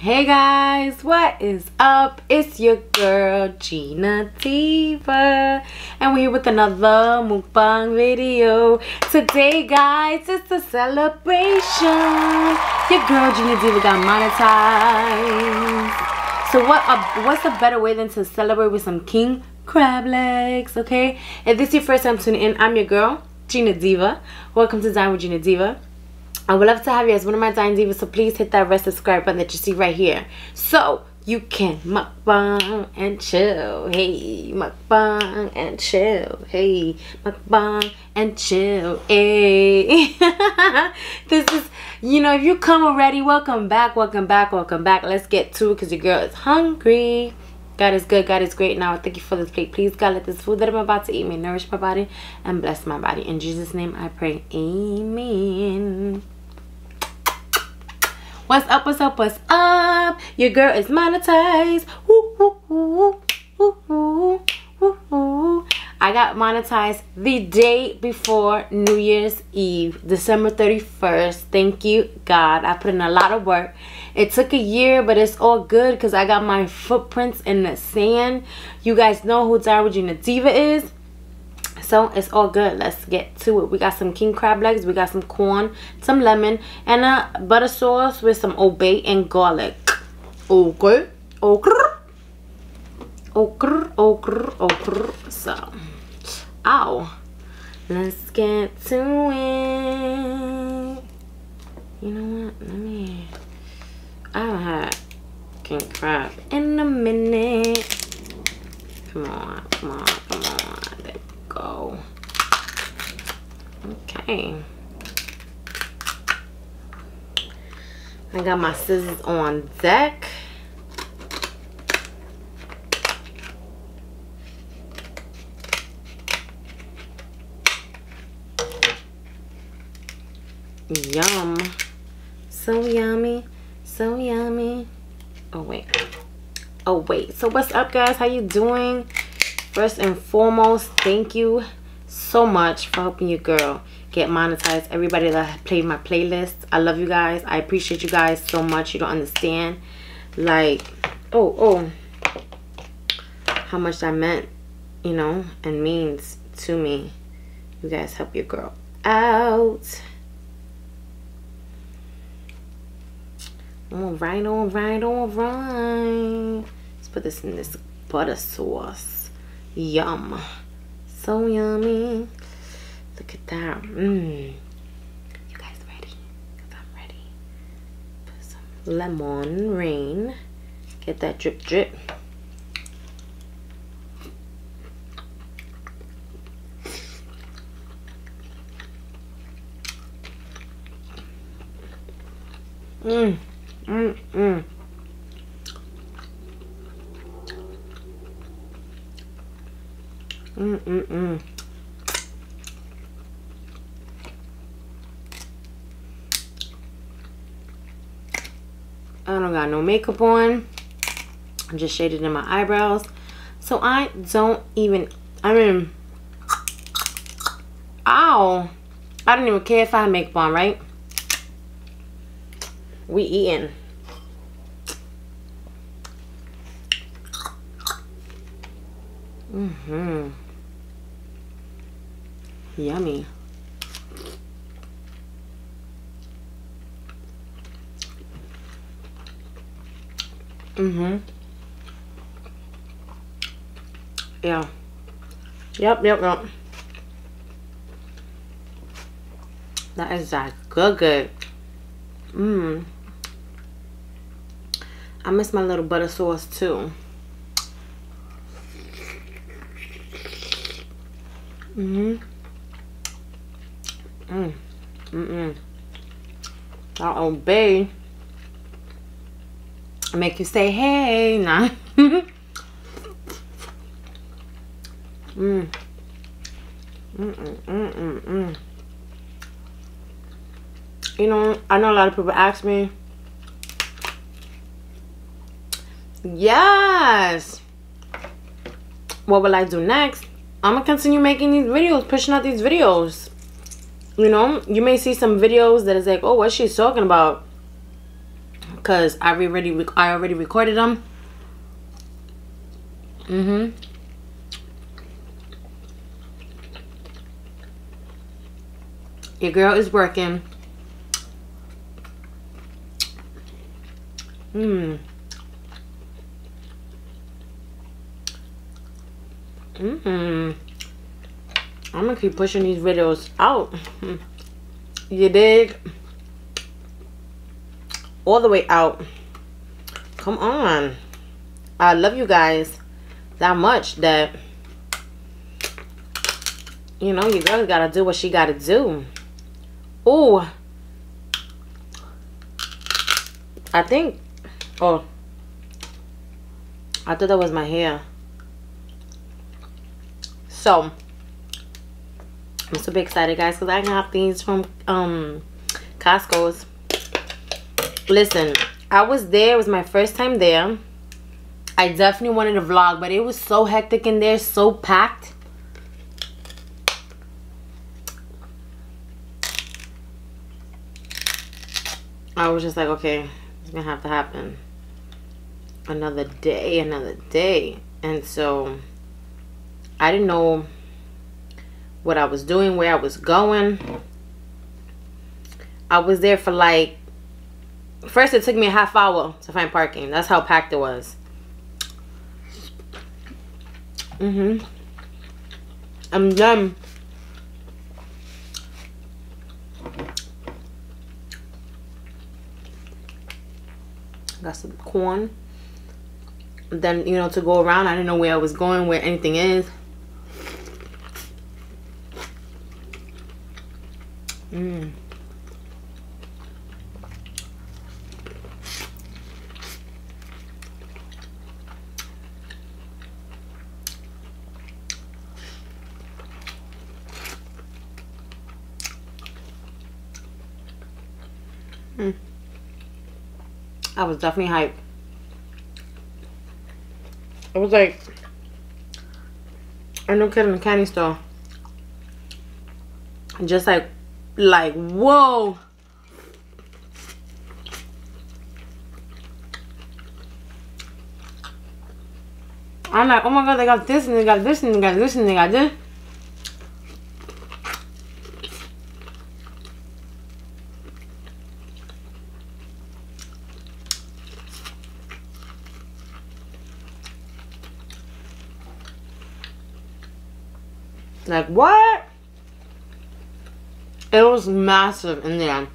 Hey guys, what is up? It's your girl Jyna Diva and we're here with another mukbang video. Today guys, it's a celebration. Your girl Jyna Diva got monetized. So what? Uh, what's a better way than to celebrate with some king crab legs? Okay. If this is your first time tuning in, I'm your girl Jyna Diva. Welcome to Dine with Jyna Diva. I would love to have you as one of my Dine Divas, so please hit that red subscribe button that you see right here. So you can mukbang and chill. Hey, mukbang and chill. Hey, mukbang and chill. Hey. this is, you know, if you come already, welcome back, welcome back, welcome back. Let's get to it because your girl is hungry. God is good. God is great. Now, thank you for this plate. Please, God, let this food that I'm about to eat may nourish my body and bless my body. In Jesus' name, I pray. Amen. What's up, what's up, what's up? Your girl is monetized. I got monetized the day before New Year's Eve, December 31st. Thank you, God. I put in a lot of work. It took a year, but it's all good because I got my footprints in the sand. You guys know who Dine with Jyna Diva is. So it's all good. Let's get to it. We got some king crab legs. We got some corn, some lemon, and a butter sauce with some Old Bay and garlic. Okay. Okay. Okay. Okay. Okay. So, ow. Let's get to it. You know what? Let me. I haven't had king crab in a minute. Come on. Come on. Come on go. Okay. I got my scissors on deck. Yum. So yummy. So yummy. Oh, wait. Oh, wait. So what's up, guys? How you doing? First and foremost, thank you so much for helping your girl get monetized. Everybody that played my playlist, I love you guys. I appreciate you guys so much. You don't understand. Like, oh, oh, how much that meant, you know, and means to me. You guys help your girl out. All right, all right, all right. Let's put this in this butter sauce. Yum. So yummy. Look at that. Mmm. You guys ready? Because I'm ready. Put some lemon rain. Get that drip drip. Mmm. Mmm. -mm. Mm-mm-mm. I don't got no makeup on. I'm just shaded in my eyebrows. So I don't even, I mean, ow. I don't even care if I have makeup on, right? We eating. Mm-hmm. Yummy. Mm-hmm. Yeah. Yep, yep, yep. That is that good, good. Mmm. I miss my little butter sauce too. Mm-hmm. Mm. Mm-mm. That Old Bay make you say, hey, nah. mm. Mm-mm, mm-mm, mm. You know, I know a lot of people ask me, yes, what will I do next? I'm gonna continue making these videos, pushing out these videos you know you may see some videos that is like oh what she's talking about because I already I already recorded them. Mhm. Your girl is working. Mmm. Mmm. I'm gonna keep pushing these videos out. You dig? All the way out. Come on. I love you guys that much that you know your girl gotta do what she gotta do. Oh, I think. Oh, I thought that was my hair. So I'm super excited, guys, because I got these from um Costco's. Listen, I was there. It was my first time there. I definitely wanted to vlog, but it was so hectic in there, so packed. I was just like, okay, it's gonna have to happen. Another day, another day. And so I didn't know what I was doing, where I was going. I was there for like, first it took me a half hour to find parking. That's how packed it was. Mm-hmm. I'm done. Got some corn. Then, you know, to go around, I didn't know where I was going, where anything is. Mm. I was definitely hyped. It was like I know kid in the candy store. Just like like whoa. I'm like, oh my god, they got this and they got this and they got this and they got this. Like, what? It was massive in the end.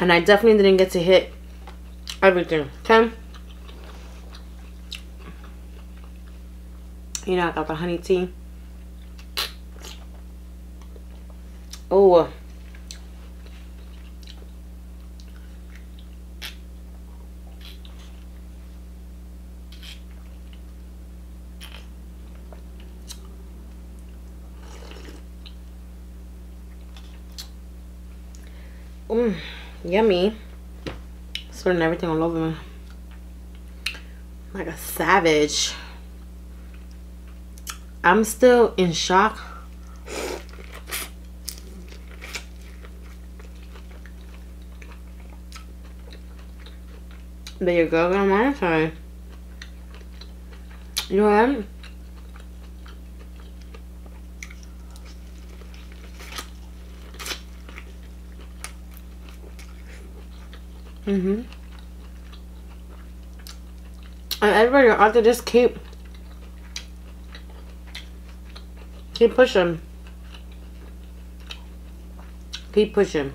And I definitely didn't get to hit everything. Okay? You know, I got the honey tea. Oh. Mmm, yummy. Spilling everything all over me. Like a savage. I'm still in shock. That your girl got monetary. You know what? Mm-hmm. And everybody ought to just keep keep pushing. Keep pushing.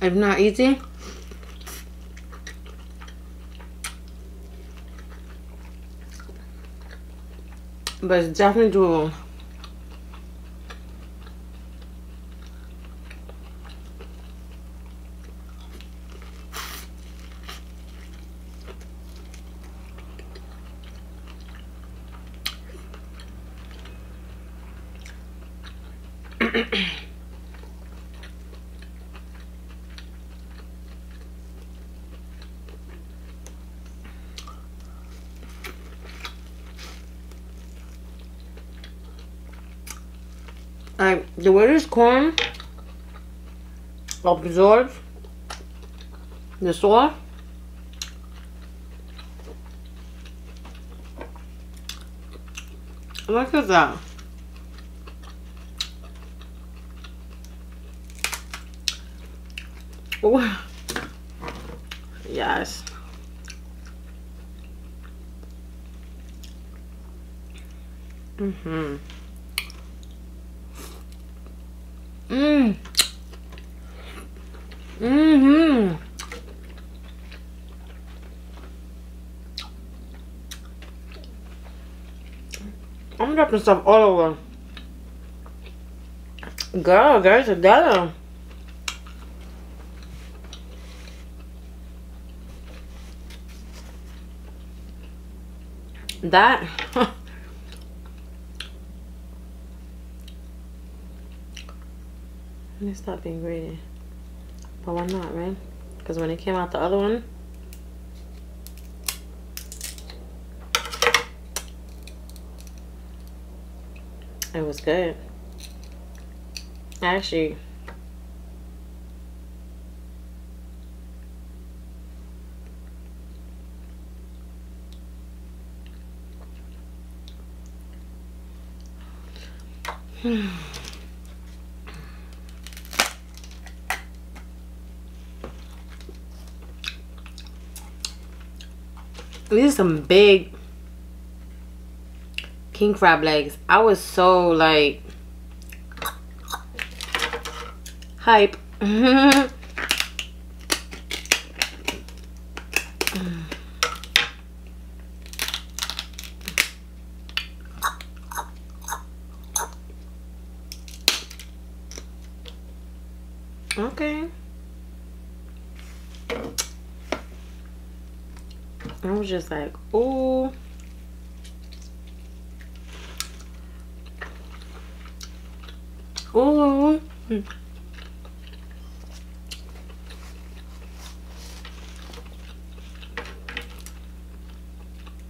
If not easy, but it's definitely doable. the way this corn absorbs the sauce. Look at that. Oh. Yes. Mm-hmm. Mmm. Mm-hmm. I'm dropping stuff all over. Girl, girls together. That Let me stop being greedy. But why not, right? Because when it came out the other one, it was good. Actually, hmm. These are some big king crab legs. I was so like hype. okay. I was just like, oh, Ooh.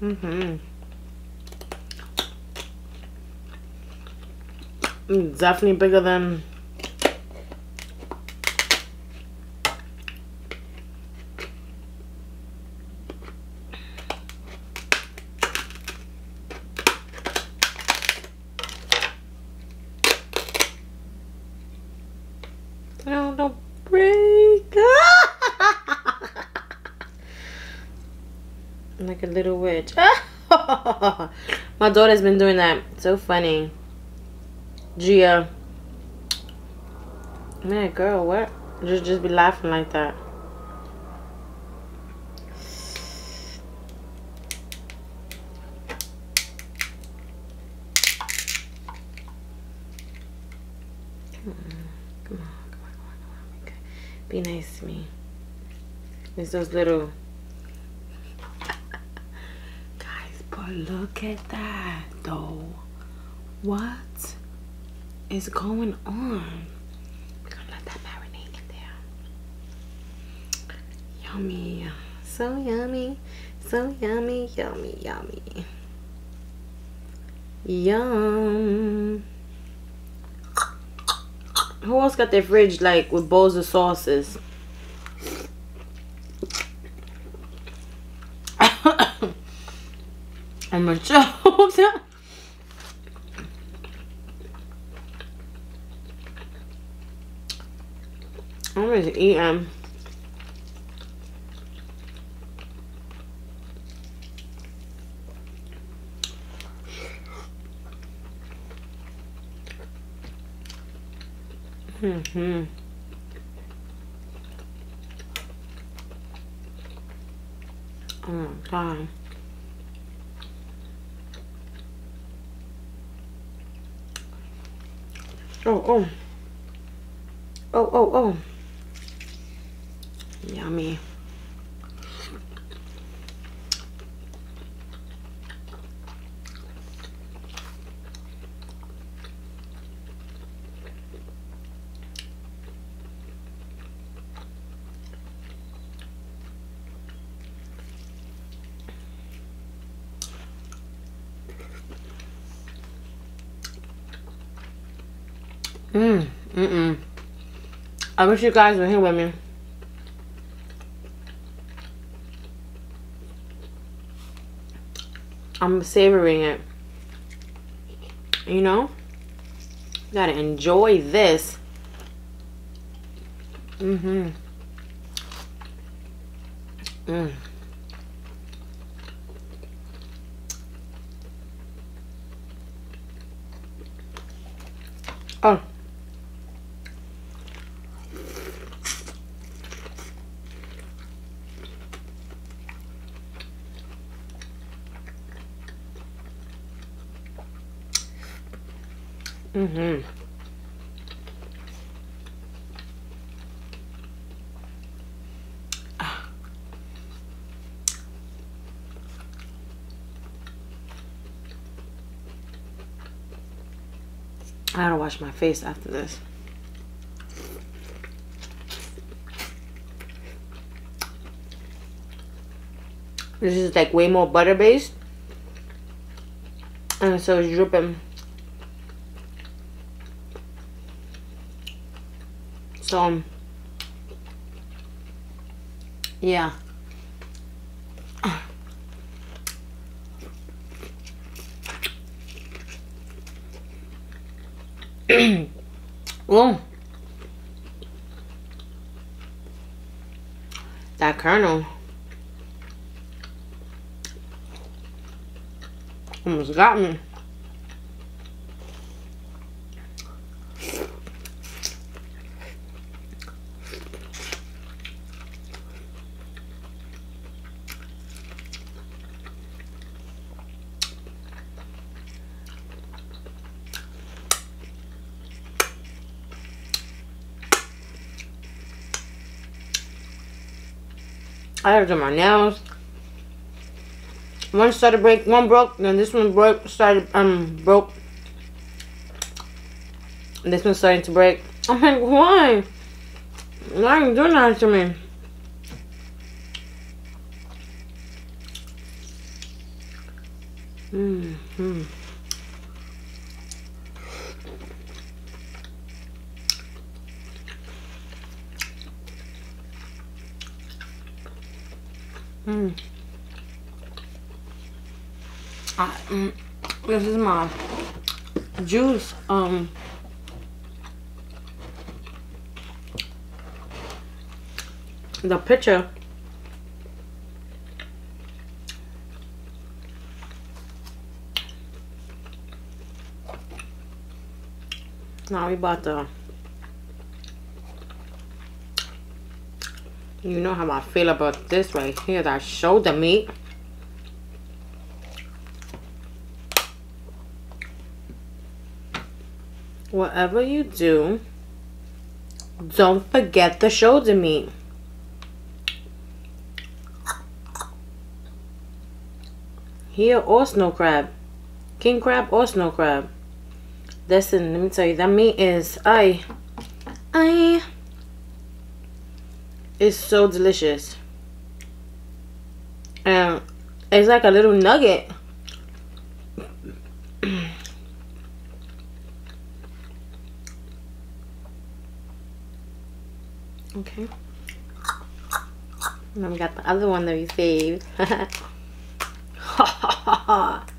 Mm-hmm. Definitely bigger than No, don't break. like a little witch. My daughter's been doing that. So funny. Gia. Man, girl, what? Just just be laughing like that. Be nice to me. It's those little... Guys, but look at that, though. What is going on? We're gonna let that marinate in there. Yummy. So yummy. So yummy, yummy, yummy. Yum. Who else got their fridge like with bowls of sauces? I'm ready to eat them. Mm-hmm. Oh my god. Oh, oh. Oh, oh, oh. Yummy. I wish you guys were here with me. I'm savoring it. You know? You gotta enjoy this. Mm-hmm. Mm. Oh. Mm-hmm. I gotta wash my face after this. This is like way more butter based. And so it's dripping. So, um, yeah. well, that kernel almost got me. I have to do my nails. One started break, one broke, then this one broke, started, um, broke. This one's starting to break. I'm like, why? Why are you doing that to me? Mm hmm. Mm. I, mm, this is my juice. Um. The picture. Now we about to You know how I feel about this right here, that showed the meat. Whatever you do, don't forget the shoulder meat. Here or snow crab. King crab or snow crab. Listen, let me tell you, that meat is, I, I, it's so delicious. And it's like a little nugget. okay. And then we got the other one that we saved. Got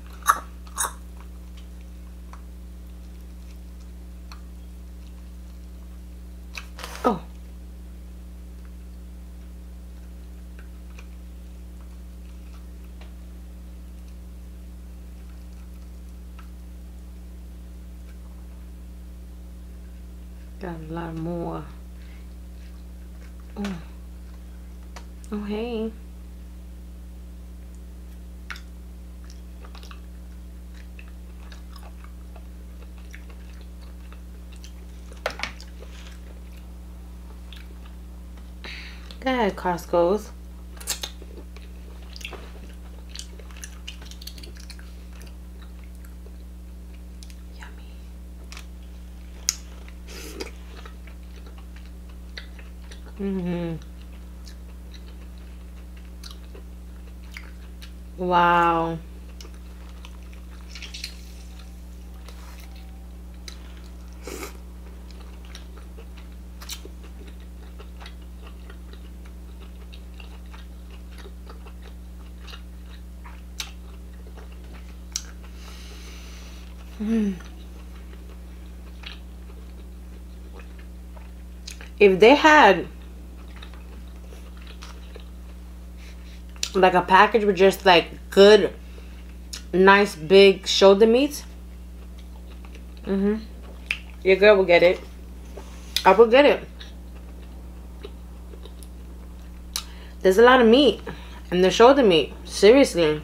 a lot more. Oh, oh hey. Go ahead, Costco's. Mm-hmm. Wow. Mm. If they had like a package with just like good, nice big shoulder meats, mm-hmm. Your girl will get it. I will get it. There's a lot of meat. And the shoulder meat. Seriously.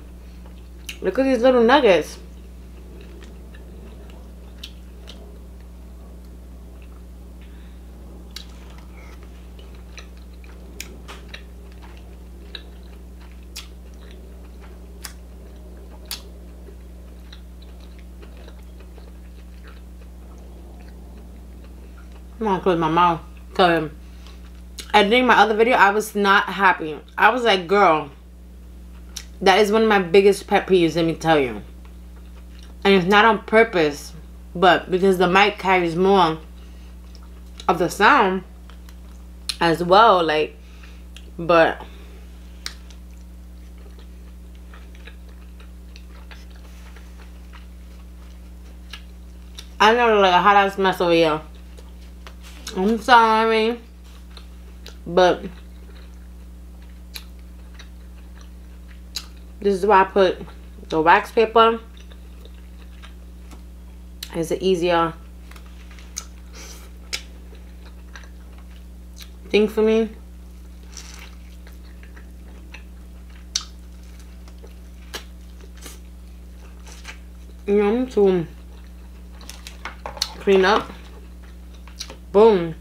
Look at these little nuggets. I'm gonna close my mouth. Cause editing my other video, I was not happy. I was like, girl, that is one of my biggest pet peeves, let me tell you. And it's not on purpose, but because the mic carries more of the sound as well, like, but I know like a hot ass mess over here. I'm sorry. But this is why I put the wax paper. It's an easier thing for me. Know, to clean up. Boom.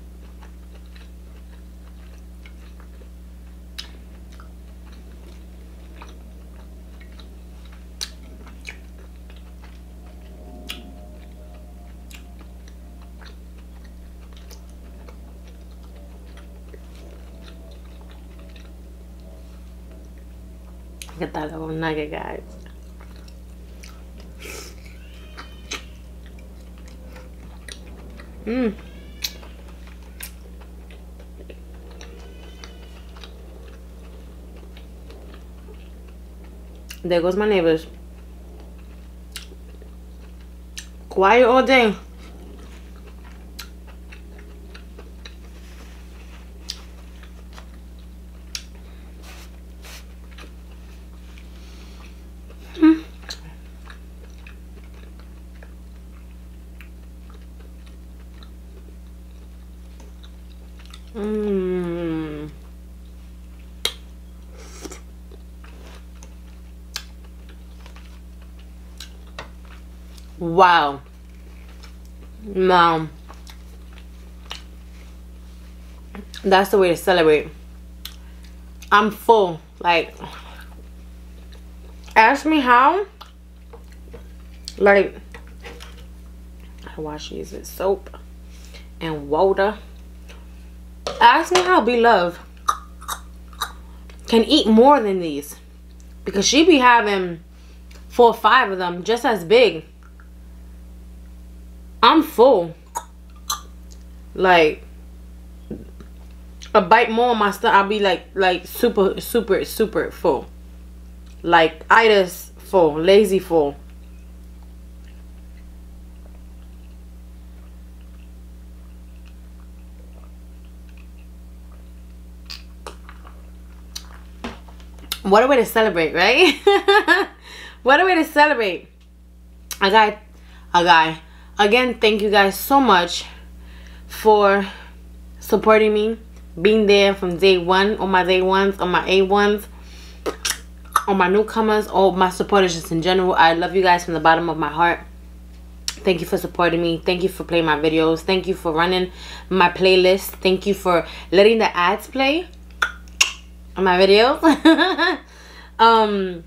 Look at that little nugget, guys. Mmm. There goes my neighbors. Quiet all day. Mmm. Wow. Mom. That's the way to celebrate. I'm full. Like, ask me how. Like, I wash these with soap and water. Ask me how Blove can eat more than these. Because she be having four or five of them just as big. I'm full. Like a bite more on my stuff, I'll be like like super super super full. Like itis full, lazy full. what a way to celebrate, right? what a way to celebrate. I got a guy. Again, thank you guys so much for supporting me, being there from day one, on my day ones, on my A ones, on my newcomers, all my supporters just in general. I love you guys from the bottom of my heart. Thank you for supporting me. Thank you for playing my videos. Thank you for running my playlist. Thank you for letting the ads play on my videos. um,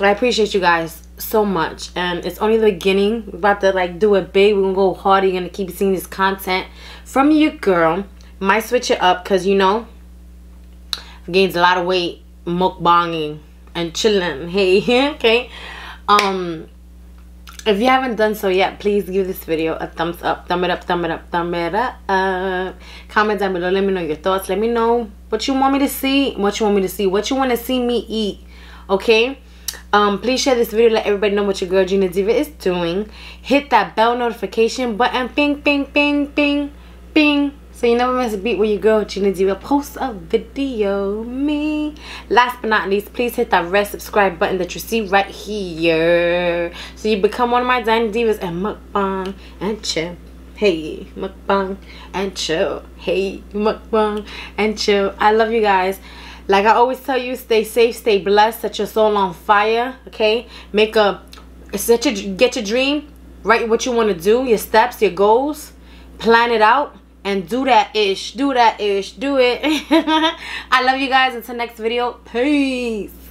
I appreciate you guys so much. And it's only the beginning. We're about to like do it big. We're gonna go hard. You're gonna keep seeing this content from you girl. Might switch it up because you know gains a lot of weight mukbanging and chilling. Hey, okay. Um if you haven't done so yet, please give this video a thumbs up, thumb it up, thumb it up, thumb it up. Uh, comment down below. Let me know your thoughts. Let me know what you want me to see, what you want me to see, what you want to see me eat. Okay. Um, please share this video. Let everybody know what your girl Jyna Diva is doing. Hit that bell notification button. Ping, ping, ping, ping, ping. So you never miss a beat where your girl Jyna Diva posts a video. Me. Last but not least, please hit that red subscribe button that you see right here. So you become one of my Dine Divas and mukbang and chill. Hey, mukbang and chill. Hey, mukbang and chill. I love you guys. Like I always tell you, stay safe, stay blessed, set your soul on fire, okay? Make a, set your, get your dream, write what you want to do, your steps, your goals, plan it out, and do that ish, do that ish, do it. I love you guys. Until next video, peace.